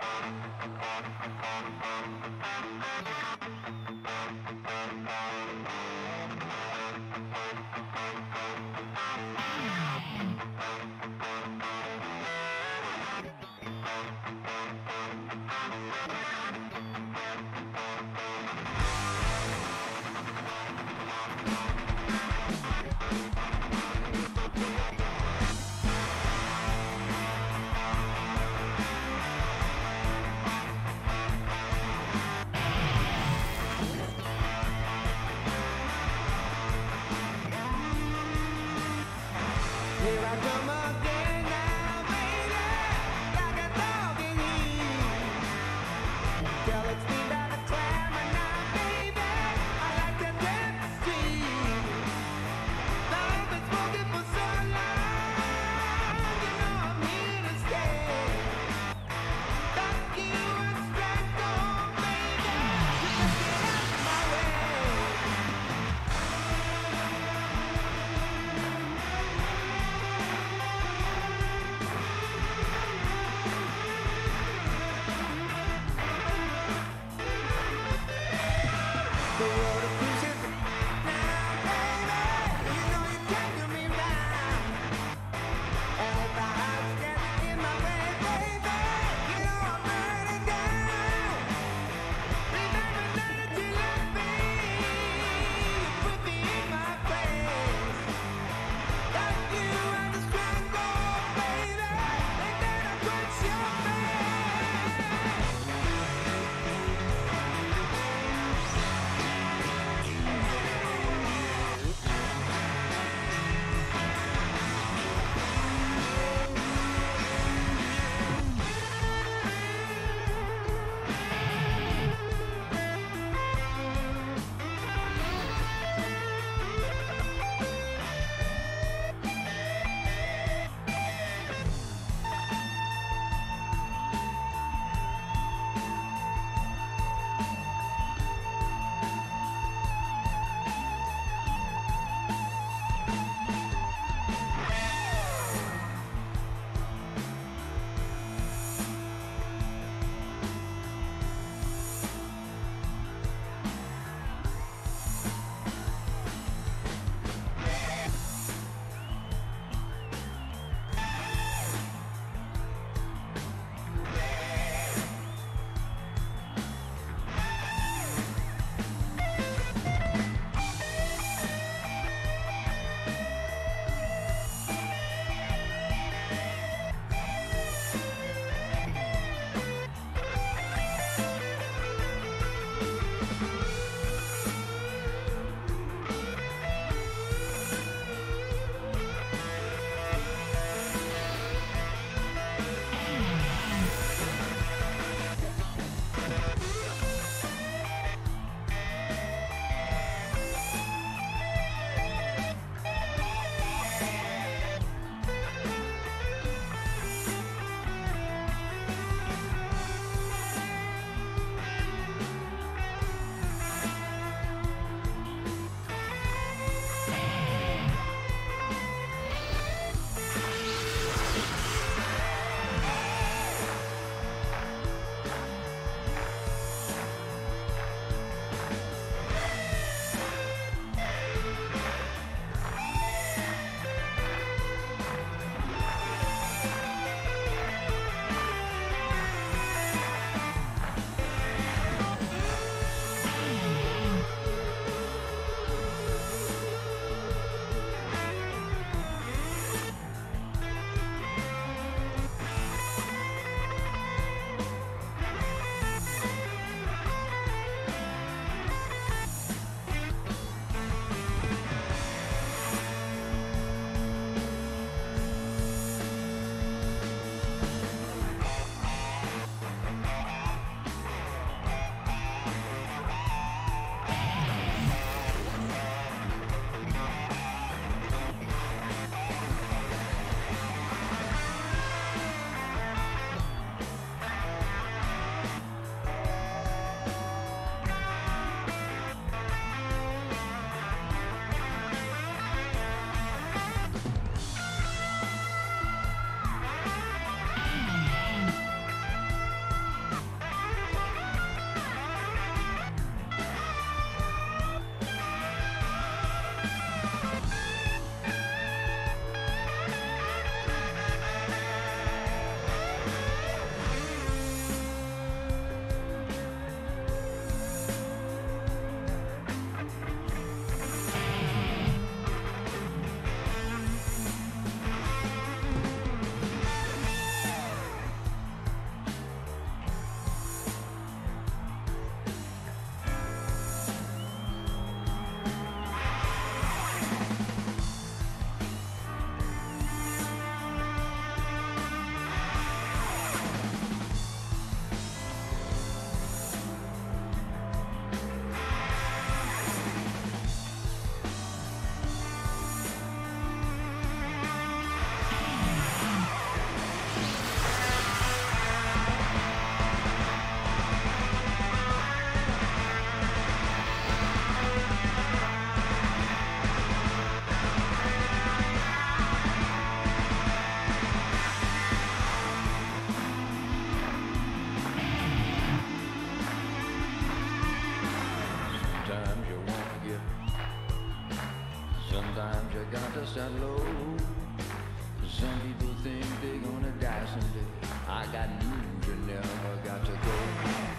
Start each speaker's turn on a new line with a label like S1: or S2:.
S1: Thank
S2: Tell it's me Lord of music. Sometimes you gotta start low. Some people think they're gonna die someday. I got news you never got to go.